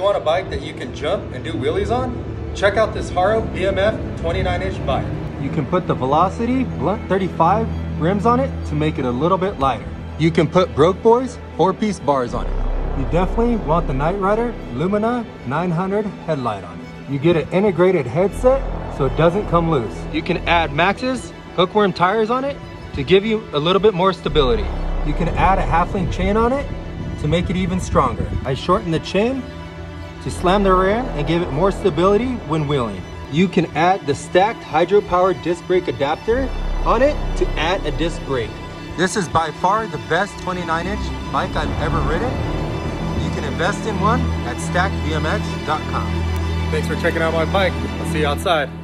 you want a bike that you can jump and do wheelies on, check out this Haro BMF 29 inch bike. You can put the Velocity Blunt 35 rims on it to make it a little bit lighter. You can put Broke Boys four piece bars on it. You definitely want the NiteRider Lumina 900 headlight on it. You get an integrated headset so it doesn't come loose. You can add Maxxis hookworm tires on it to give you a little bit more stability. You can add a half link chain on it to make it even stronger. I shorten the chain to slam the rear and give it more stability when wheeling. You can add the stacked hydro-powered disc brake adapter on it to add a disc brake. This is by far the best 29 inch bike I've ever ridden. You can invest in one at stackbmx.com. Thanks for checking out my bike. I'll see you outside.